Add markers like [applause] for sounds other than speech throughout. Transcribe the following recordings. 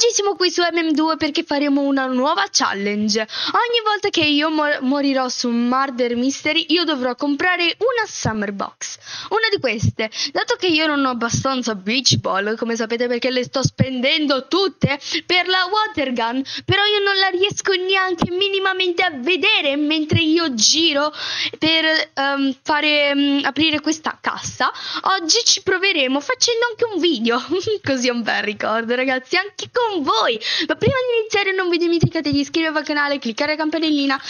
Oggi siamo qui su MM2 perché faremo una nuova challenge. Ogni volta che io mor morirò su Murder Mystery io dovrò comprare una Summer Box. Una di queste. Dato che io non ho abbastanza Beach Ball, come sapete perché le sto spendendo tutte per la Water Gun, però io non la riesco neanche minimamente a vedere mentre io giro per um, fare um, aprire questa cassa. Oggi ci proveremo facendo anche un video, [laughs] così è un bel ricordo ragazzi, anche con voi. Ma prima di iniziare non vi dimenticate di iscrivervi al canale, cliccare la campanellina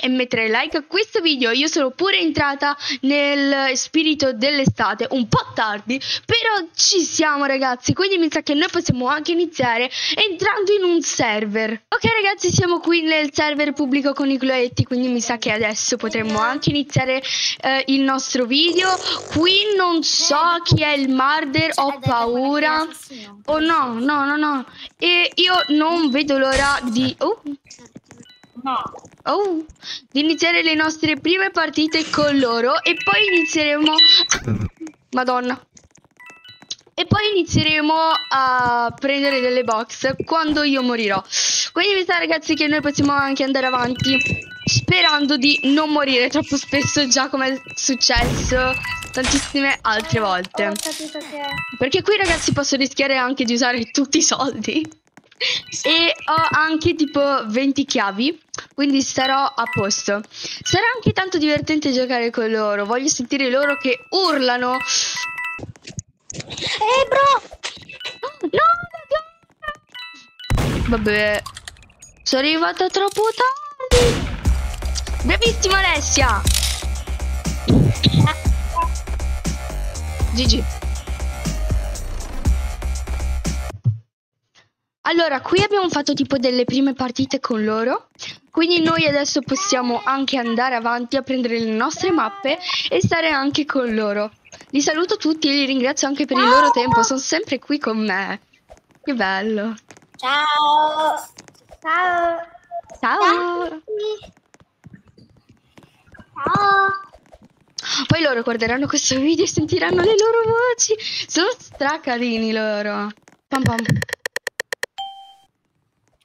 e mettere like a questo video. Io sono pure entrata nel spirito dell'estate, un po' tardi, però ci siamo ragazzi. Quindi mi sa che noi possiamo anche iniziare entrando in un server. Ok ragazzi, siamo qui nel server pubblico con i gloetti, quindi mi sa che adesso potremmo anche iniziare eh, il nostro video. Qui non so chi è il murder, ho paura. Oh no, no, no, no. E io non vedo l'ora di... Oh. No. Oh, di iniziare le nostre prime partite con loro e poi inizieremo... Madonna. E poi inizieremo a prendere delle box quando io morirò. Quindi mi sa ragazzi che noi possiamo anche andare avanti sperando di non morire troppo spesso già come è successo tantissime altre volte. Perché qui ragazzi posso rischiare anche di usare tutti i soldi. [laughs] e ho anche tipo 20 chiavi, quindi starò a posto. Sarà anche tanto divertente giocare con loro. Voglio sentire loro che urlano. Eh bro! No, Vabbè, sono arrivata troppo tardi. Bravissima Alessia. GG. Allora, qui abbiamo fatto tipo delle prime partite con loro, quindi noi adesso possiamo anche andare avanti a prendere le nostre mappe e stare anche con loro. Li saluto tutti e li ringrazio anche per il loro tempo, sono sempre qui con me. Che bello. Ciao. Ciao. Ciao. Ciao. Poi loro guarderanno questo video e sentiranno le loro voci. Sono stracarini loro. Pam pam.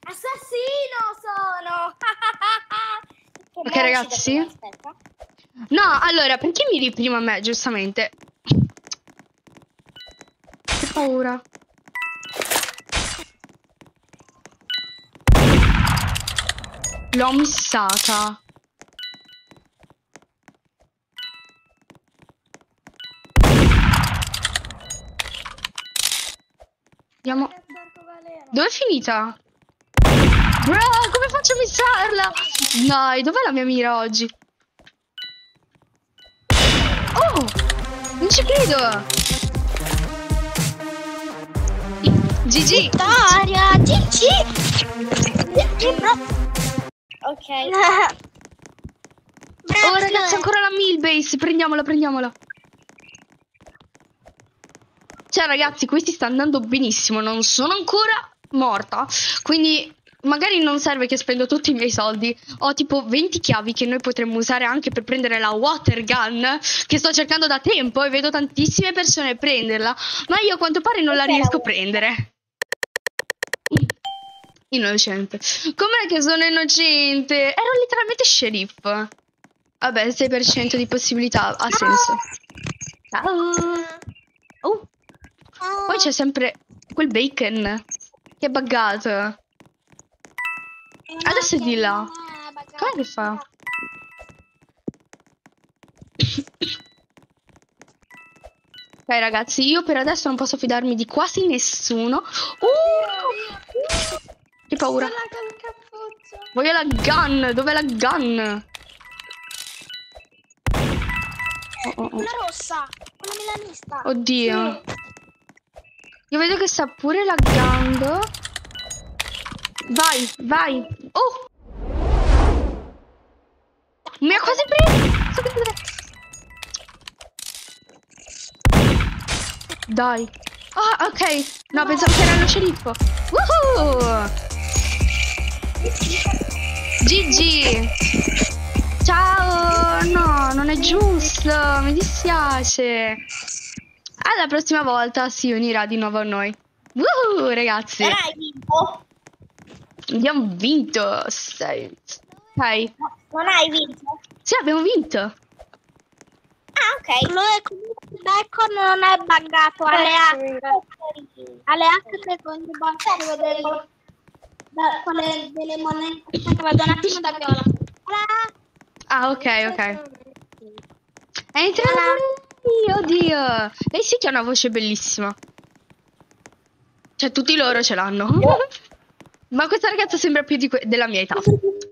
Assassino sono. [laughs] ok ragazzi. No, allora, perché miri prima a me, giustamente? Che paura. L'ho missata. Andiamo. Dove è finita? Bro, come faccio a missarla? Dai, dov'è la mia mira oggi? Oh! Non ci credo! GG! Vittoria! GG! Ok. Oh ragazzi, ancora la Milbase! Prendiamola, prendiamola! Cioè ragazzi, questi sta andando benissimo, non sono ancora morta, quindi magari non serve che spendo tutti i miei soldi. Ho tipo 20 chiavi che noi potremmo usare anche per prendere la water gun, che sto cercando da tempo e vedo tantissime persone prenderla, ma io a quanto pare non la riesco a prendere. [laughs] Innocente. Com'è che sono innocente? Ero letteralmente sceriffo. Vabbè, 6% di possibilità ha senso. Ciao. Oh. Poi c'è sempre quel bacon che è buggato. Adesso è di là. Come che fa? ok ragazzi, io per adesso non posso fidarmi di quasi nessuno. Uh! Che paura. Voglio la gun. Dov'è la gun? Oh, oh, oh. Una rossa. Una milanista. Oddio. Sì. Io vedo che sta pure laggando. Vai, vai. Oh! Mi ha quasi preso. Dai. Ah, oh, ok. No, pensavo che era lo sceriffo. Woohoo! GG. Ciao. No, non è giusto. Mi dispiace. Alla prossima volta si unirà di nuovo a noi. Woohoo, ragazzi! Dai, vinto? Abbiamo vinto. Sei. Ok. Non hai vinto? Sì, abbiamo vinto. Ah, ok. Chloe comunque Bacon non è buggato alle hack. Alle hack secondo basta vedere da, quelle delle monete. Aspetta, vado un attimo da viola. Ah, ok, ok. Entra lei, oddio. Lei sì che ha una voce bellissima. Cioè, tutti loro ce l'hanno. [laughs] Ma questa ragazza sembra più della mia età.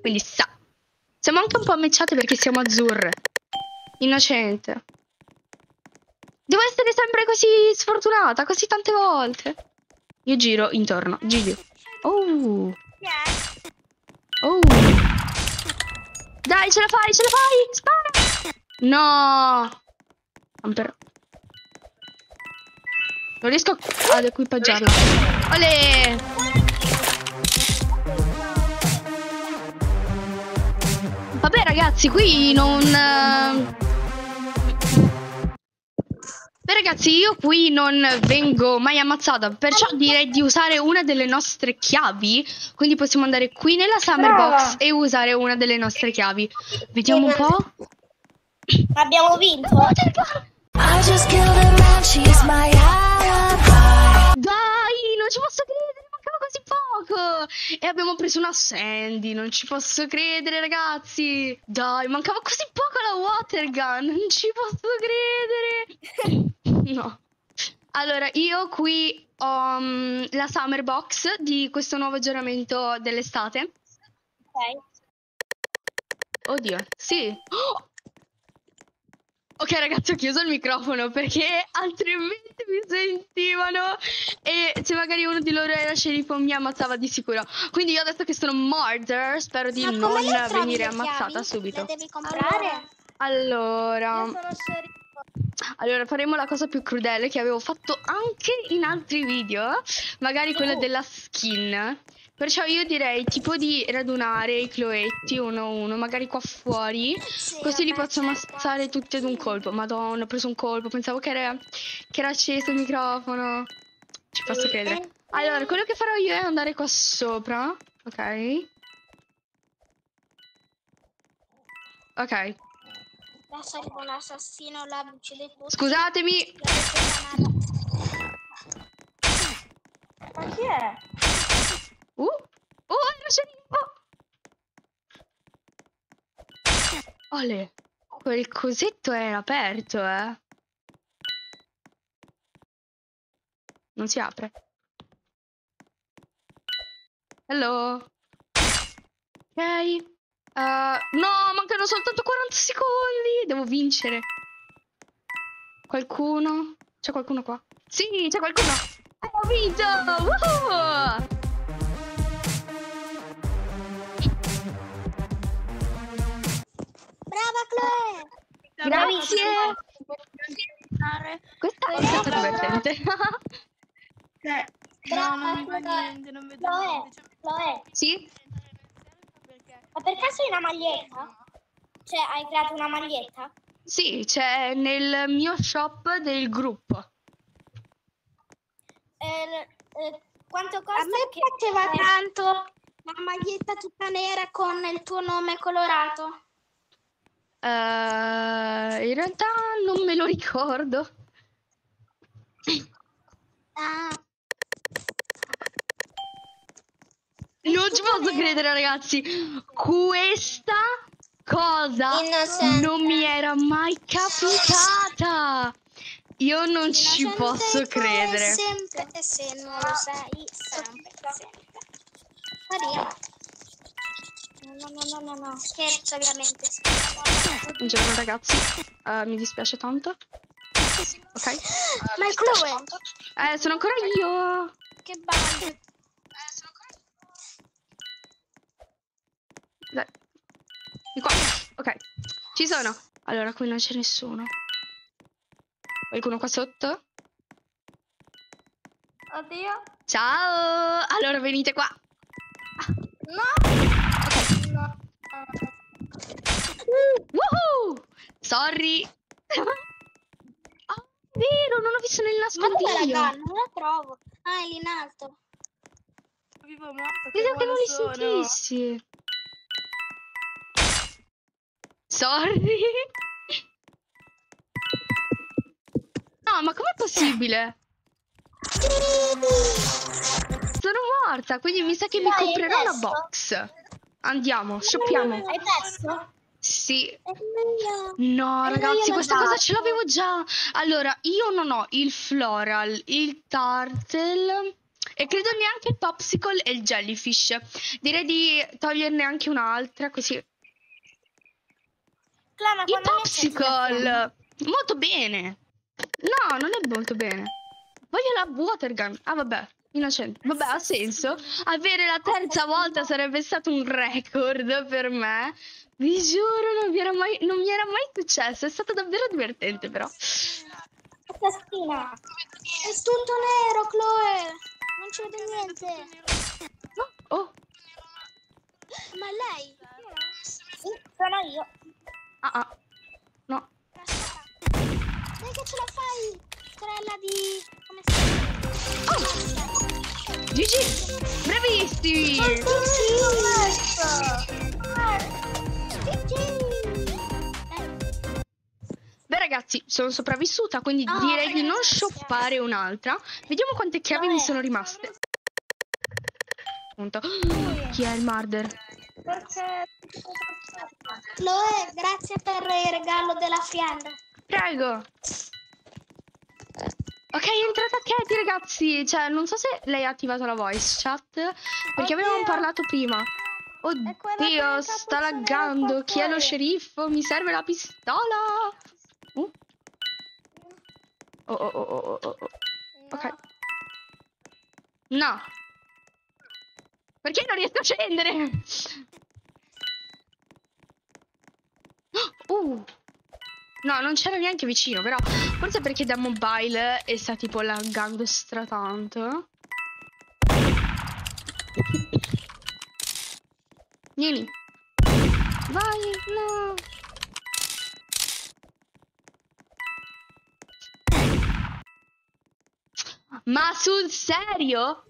Quindi sa. Siamo anche un po' ammecciate perché siamo azzurre. Innocente. Devo essere sempre così sfortunata, così tante volte. Io giro intorno. Giro. Oh. Oh. Dai, ce la fai, ce la fai. Spara. No. Amper. Non riesco ad equipaggiarla. Olè. Vabbè ragazzi, qui non... eh, Beh ragazzi, io qui non vengo mai ammazzata, perciò direi di usare una delle nostre chiavi. Quindi possiamo andare qui nella Summer Box e usare una delle nostre chiavi. Vediamo un po'. Abbiamo vinto? I just killed a man, she's my alibi. Dai, non ci posso credere, mancava così poco. E abbiamo preso una Sandy, non ci posso credere ragazzi. Dai, mancava così poco la water gun, non ci posso credere. [laughs] No. Allora, io qui ho mm, la Summer Box di questo nuovo aggiornamento dell'estate. Ok. Oddio, sì. Oh! Ok ragazzi ho chiuso il microfono perché [laughs] altrimenti mi sentivano e se magari uno di loro era sceriffo mi ammazzava di sicuro. Quindi io adesso che sono murder spero di Ma non venire ammazzata subito. Devi comprare? Allora, Io sono sceriffo. allora faremo la cosa più crudele che avevo fatto anche in altri video, magari quella della skin. Perciò io direi tipo di radunare i cloetti uno a uno, magari qua fuori. Sì, Così li posso c'è ammazzare tutti ad un colpo. Madonna, ho preso un colpo. Pensavo che era, che era acceso il microfono. Ci posso credere. Allora, quello che farò io è andare qua sopra. Ok. Ok. La uccide tutti. Scusatemi. Ma chi è? Uh. Oh, era sceriffo. Ole. Quel cosetto era aperto, eh. Non si apre. Hello. Ok. Eh, no, mancano soltanto 40 secondi. Devo vincere. Qualcuno? C'è qualcuno qua? Sì, c'è qualcuno. Ho vinto! Woohoo! Grazie. Questa è stata divertente. No, non mi fa niente, non vedo niente. Chloe, sì? ma per caso hai una maglietta? Cioè, hai creato una maglietta? Sì, c'è nel mio shop del gruppo. Eh, eh, quanto costa? A me che- piaceva eh, tanto la maglietta tutta nera con il tuo nome colorato. Eh, in realtà non me lo ricordo. Ah, Non ci posso credere, ragazzi. Questa cosa Innocente. non mi era mai capitata. Io non ci innocente posso tu credere. Sempre, se non lo sai, sempre, sempre. Maria. No, no, no, no, scherzo ovviamente. Buongiorno, ragazzi. Eh, mi dispiace tanto. Ok. Ma è Chloe, Eh, sono ancora io. che banda. Dai. Di qua. Ok. Ci sono. Allora, qui non c'è nessuno. Qualcuno qua sotto? Oddio. Ciao! Allora venite qua. No. Woohoo! Sorry. oh, [laughs] vero, non ho visto nel Ma dov'è la nascondiglio. gun? Non la trovo. Ah, è lì in alto. vivo morto. Credo che non li sono. sentissi. Sorry. No, ma com'è possibile? Sono morta, quindi mi sa che mi Dai, comprerò una box. Andiamo, shoppiamo. Hai perso? Sì. No, ragazzi, questa cosa ce l'avevo già. Allora, io non ho il floral, il turtle e credo neanche il popsicle e il jellyfish. Direi di toglierne anche un'altra, così. Clama, Il popsicle! Molto bene. No, non è molto bene. Voglio la water gun. Ah, vabbè. Innocente. Vabbè, ha senso. Avere la terza volta sarebbe stato un record per me. Vi giuro, non mi era mai, non mi era mai successo. È stato davvero divertente, però. Assassina. È tutto nero, Chloe. Non ci vede niente. Oh, Ma lei? Sì, sono io. ah, ah. No. Dai che ce la fai. Sorella di... Come si chiama? GG. Bravissimi. Beh, ragazzi, sono sopravvissuta, quindi Oh, direi di non shoppare un'altra. Vediamo quante chiavi mi sono rimaste. Punto. Chi è il murder? Perché... Chloe, grazie per il regalo della fianda. Prego. Ok, è entrata Katie, ragazzi. Cioè, non so se lei ha attivato la voice chat. Perché avevamo Oddio. parlato prima. Oddio, sta laggando. Chi è lo sceriffo? Mi serve la pistola. Uh. Oh, oh, oh, oh, oh, oh. Ok. No. Perché non riesco a scendere? [gasps] Uh. No, non c'era neanche vicino, però forse perché da mobile e sta tipo laggando stratanto. Vieni. Vai, no. Ma sul serio?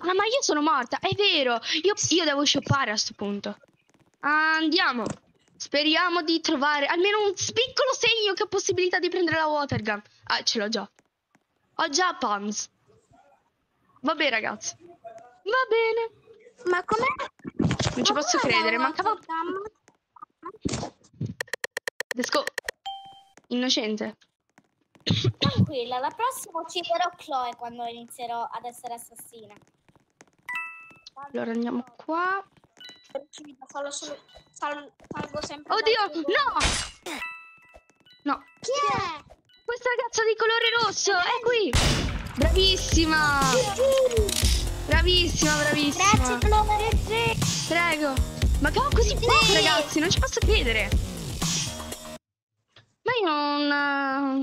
Ah, ma io sono morta, è vero. Io, io devo shoppare a sto punto. Andiamo. Speriamo di trovare almeno un piccolo segno che ho possibilità di prendere la water gun. Ah, ce l'ho già. Ho già Pams. Vabbè, ragazzi. Va bene. Ma com'è? Non ci posso credere, mancava... Let's go. Innocente. Tranquilla, la prossima ucciderò Chloe quando inizierò ad essere assassina. Allora andiamo qua. Salgo, solo, sal- salgo sempre. Oddio, no! No, Chi è? Questa ragazza di colore rosso è qui. Bravissima. Bravissima, bravissima. Grazie, Chloe. Prego. Ma cavolo così poco, ragazzi, non ci posso credere. Ma io non... eh,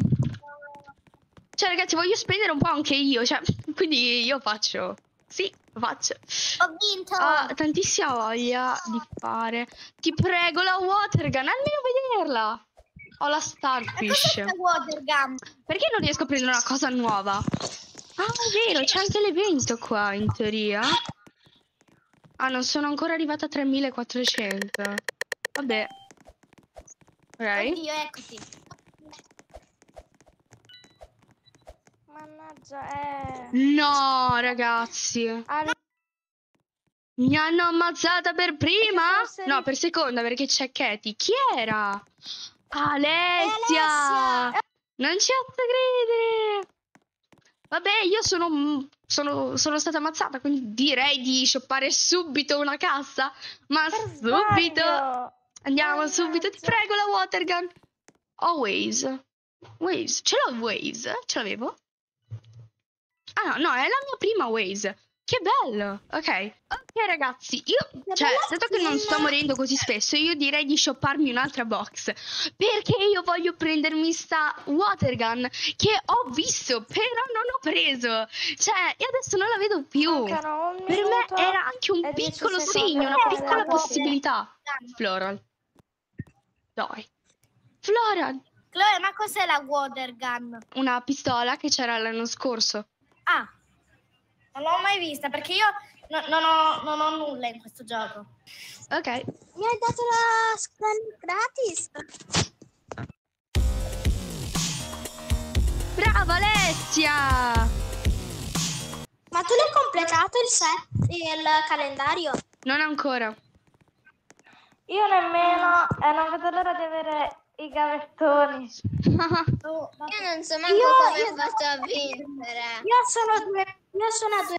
Cioè, ragazzi, voglio spendere un po' anche io, cioè, quindi io faccio... Sì, lo faccio. Ho vinto! Ho tantissima voglia di fare. Ti prego, la watergun, almeno vederla. Ho la starfish. Perché non riesco a prendere una cosa nuova? Ah, è vero, c'è anche l'evento qua, in teoria. Ah, non sono ancora arrivata a 3400. Vabbè. Ok. Oddio, eccoti. Mannaggia, eh. No, ragazzi. Ale- Mi hanno ammazzata per prima? No, per seconda, perché c'è Katie. Chi era? Alessia! Alessia! Non ci posso credere! Vabbè, io sono, sono, sono stata ammazzata, quindi direi di shoppare subito una cassa. Ma per subito! sbaglio. Andiamo subito, ti prego, la watergun. Ho Waze. Waze, ce l'ho Waze? Ce l'avevo? Ah no, no, è la mia prima Waze. Che bello. Ok. Ok, ragazzi, io, cioè, dato che non sto morendo così spesso, io direi di shopparmi un'altra box. Perché io voglio prendermi sta watergun che ho visto, però non ho preso. Cioè, e adesso non la vedo più. Mancano un Per me era anche un piccolo segno, una piccola possibilità. Floral. Dai. Floral. Chloe, ma cos'è la water gun? Una pistola che c'era l'anno scorso. Ah, non l'ho mai vista perché io no- non, ho, non ho nulla in questo gioco. Ok. Mi hai dato la scan gratis? Brava Alessia! Ma tu l'hai completato il set, il calendario? Non ancora. Io nemmeno e non vedo l'ora di avere i gavettoni. Oh. [laughs] Io non so manco Io- come io- faccio a vincere. Io sono due, io sono a due.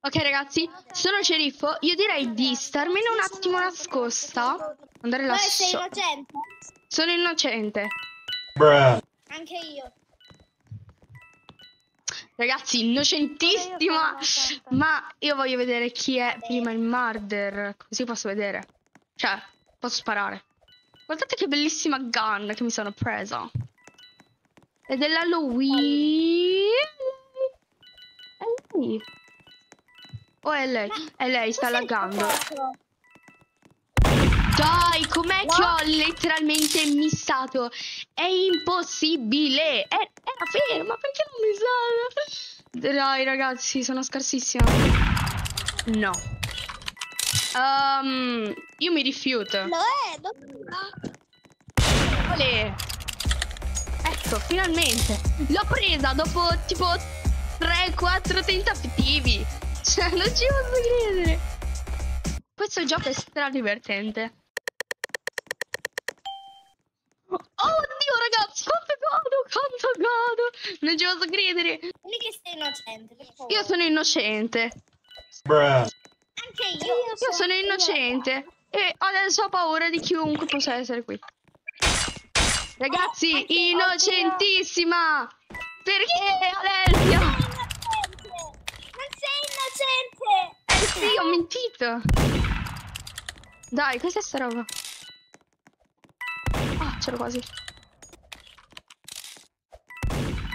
Ok ragazzi, sono sceriffo. Io direi di starmene un attimo nascosta. Andare Chloe, sei lassù. innocente? Sono innocente. Anche io. Ragazzi, innocentissima. Ma io voglio vedere chi è prima il murder. Così posso vedere. Cioè, posso sparare. Guardate che bellissima gun che mi sono presa. È dell'Halloween. È lei. Oh, è lei. È lei, sta laggando. Dai, com'è che ho letteralmente missato? È impossibile! È, era ferma, perché non mi sa? Dai, ragazzi, sono scarsissima. No. Ehm, io mi rifiuto. Lo è, dove Olè. Ecco, finalmente. L'ho presa dopo tipo 3-4 tentativi. Cioè, non ci posso credere. Questo gioco è stra divertente. Oddio, ragazzi, quanto godo, quanto godo. Non ci posso credere. Dimmi che sei innocente, per favore. Io sono innocente. Anche io. Io sono innocente. E adesso ho paura di chiunque possa essere qui. Ragazzi, innocentissima! Perché Alessia? Non sei innocente! Eh sì, ho mentito. Dai, cos'è sta roba? Ah, c'ero quasi.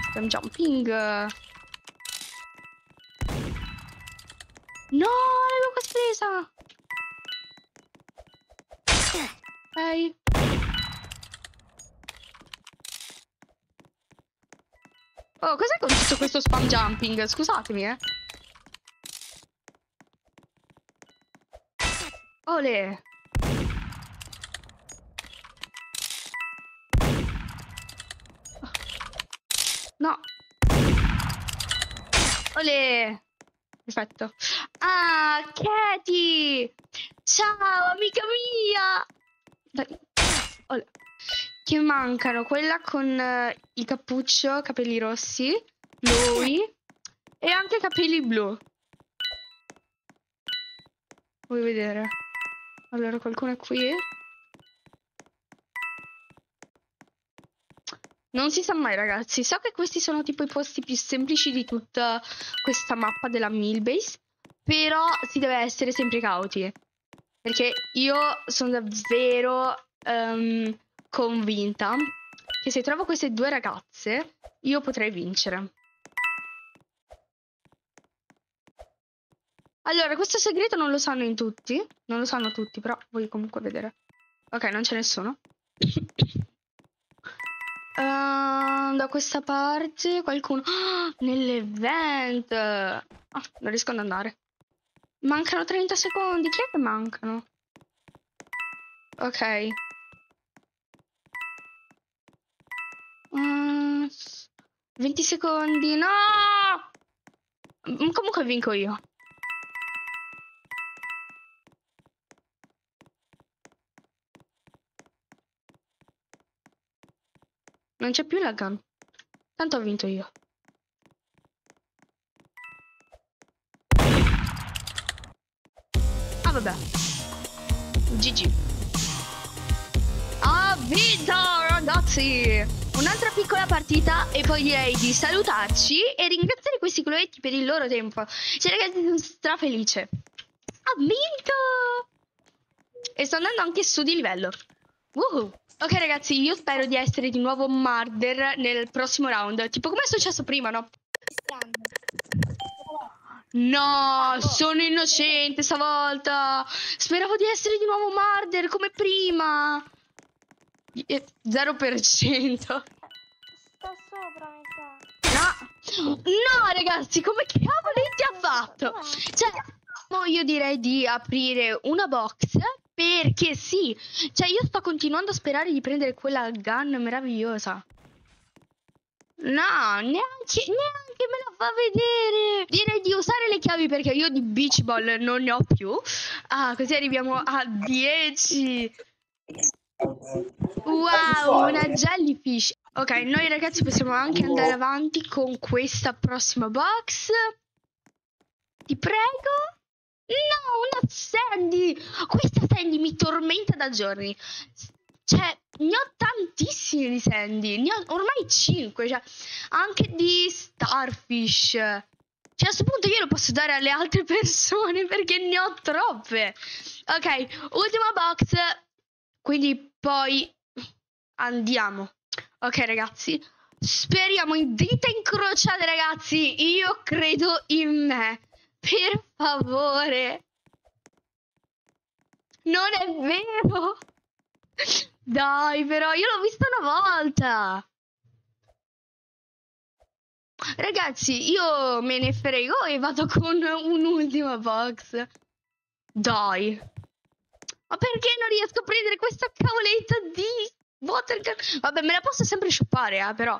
Stiamo jumping. No, l'avevo quasi presa. Ok. Oh, cos'è con tutto questo spam jumping? Scusatemi, eh. Ole. No. Ole. Perfetto. Ah, Katie! Ciao, amica mia! Dai. Ole. Che mancano? Quella con eh, il cappuccio, capelli rossi, lui e anche capelli blu. Vuoi vedere? Allora, qualcuno è qui? Non si sa mai, ragazzi. So che questi sono tipo i posti più semplici di tutta questa mappa della Millbase. Però si deve essere sempre cauti. Perché io sono davvero ehm, convinta che se trovo queste due ragazze, io potrei vincere. Allora, questo segreto non lo sanno in tutti. Non lo sanno tutti, però voglio comunque vedere. Ok, non c'è nessuno. Ehm, da questa parte qualcuno. Ah, nell'event! Ah, non riesco ad andare. Mancano 30 secondi. Chi è che mancano? Ok. Mm, 20 secondi. No! Mm, Comunque vinco io. Non c'è più la gun. Tanto ho vinto io. Ah vabbè. GG. Ha vinto ragazzi! Partita e poi direi di salutarci e ringraziare questi cloetti per il loro tempo. Cioè ragazzi sono strafelice. Ha vinto! E sto andando anche su di livello. Woohoo! Ok ragazzi, io spero di essere di nuovo murder nel prossimo round. Tipo come è successo prima, no? No, sono innocente stavolta. Speravo di essere di nuovo murder come prima. Eh, 0%. No, no ragazzi, come cavolo ti ha fatto? Cioè, mo io direi di aprire una box perché sì, cioè io sto continuando a sperare di prendere quella gun meravigliosa. No, neanche, neanche me la fa vedere. Direi di usare le chiavi perché io di beach ball non ne ho più. Ah, così arriviamo a 10. Wow, una jellyfish. Ok, noi ragazzi possiamo anche andare avanti con questa prossima box. Ti prego. No, una Sandy. Questa Sandy mi tormenta da giorni. Cioè, ne ho tantissimi di Sandy. Ne ho ormai 5. Cioè, anche di Starfish. Cioè, a questo punto io lo posso dare alle altre [laughs] persone perché ne ho troppe. Ok, ultima box. Quindi poi andiamo. Ok, ragazzi. Speriamo in dita incrociate, ragazzi. Io credo in me. Per favore. Non è vero. Dai, però, io l'ho vista una volta. Ragazzi, io me ne frego e vado con un'ultima box. Dai. Ma perché non riesco a prendere questa cavoletta di water gun? Vabbè, me la posso sempre sciupare, eh, però.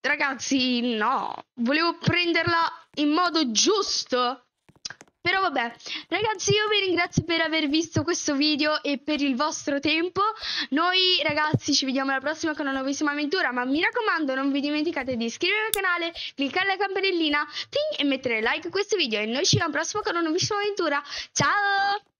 Ragazzi, no. Volevo prenderla in modo giusto. Però vabbè, ragazzi io vi ringrazio per aver visto questo video e per il vostro tempo. Noi ragazzi ci vediamo alla prossima con una nuovissima avventura, ma mi raccomando non vi dimenticate di iscrivervi al canale, cliccare la campanellina ting, e mettere like a questo video. E noi ci vediamo alla prossima con una nuovissima avventura. Ciao!